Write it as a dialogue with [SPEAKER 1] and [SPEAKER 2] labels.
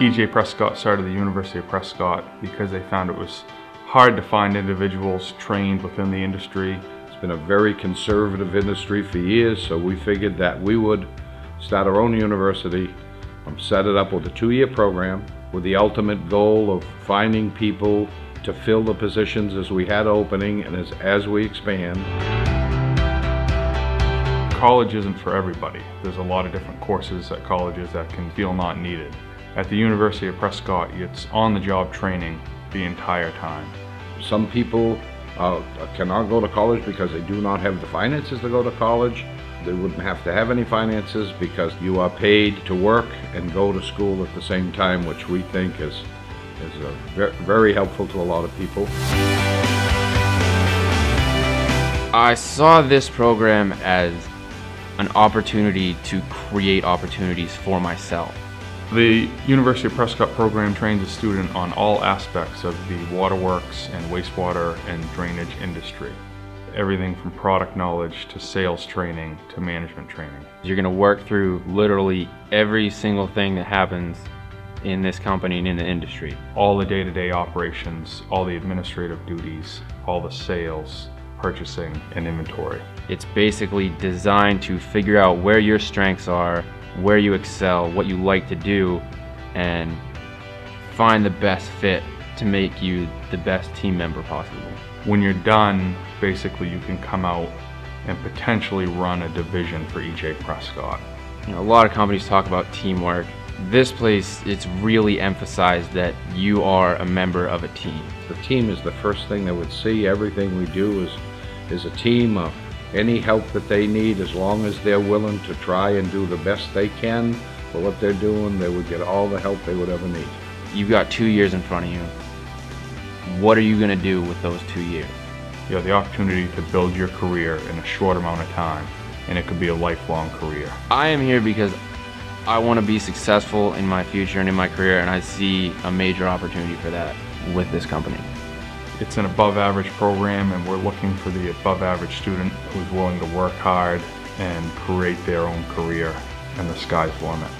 [SPEAKER 1] EJ Prescott started the University of Prescott because they found it was hard to find individuals trained within the industry.
[SPEAKER 2] It's been a very conservative industry for years, so we figured that we would start our own university, um, set it up with a two-year program with the ultimate goal of finding people to fill the positions as we had opening and as, as we expand.
[SPEAKER 1] College isn't for everybody. There's a lot of different courses at colleges that can feel not needed. At the University of Prescott, it's on-the-job training the entire time.
[SPEAKER 2] Some people uh, cannot go to college because they do not have the finances to go to college. They wouldn't have to have any finances because you are paid to work and go to school at the same time, which we think is, is uh, very helpful to a lot of people.
[SPEAKER 3] I saw this program as an opportunity to create opportunities for myself.
[SPEAKER 1] The University of Prescott program trains a student on all aspects of the waterworks and wastewater and drainage industry. Everything from product knowledge to sales training to management training.
[SPEAKER 3] You're going to work through literally every single thing that happens in this company and in the industry.
[SPEAKER 1] All the day-to-day -day operations, all the administrative duties, all the sales, purchasing, and inventory.
[SPEAKER 3] It's basically designed to figure out where your strengths are, where you excel, what you like to do, and find the best fit to make you the best team member possible.
[SPEAKER 1] When you're done, basically you can come out and potentially run a division for EJ Prescott.
[SPEAKER 3] You know, a lot of companies talk about teamwork. This place, it's really emphasized that you are a member of a team.
[SPEAKER 2] The team is the first thing they would see. Everything we do is, is a team. of any help that they need, as long as they're willing to try and do the best they can for what they're doing, they would get all the help they would ever need.
[SPEAKER 3] You've got two years in front of you. What are you going to do with those two years?
[SPEAKER 1] You have the opportunity to build your career in a short amount of time, and it could be a lifelong career.
[SPEAKER 3] I am here because I want to be successful in my future and in my career, and I see a major opportunity for that with this company.
[SPEAKER 1] It's an above average program and we're looking for the above average student who's willing to work hard and create their own career and the sky's the limit.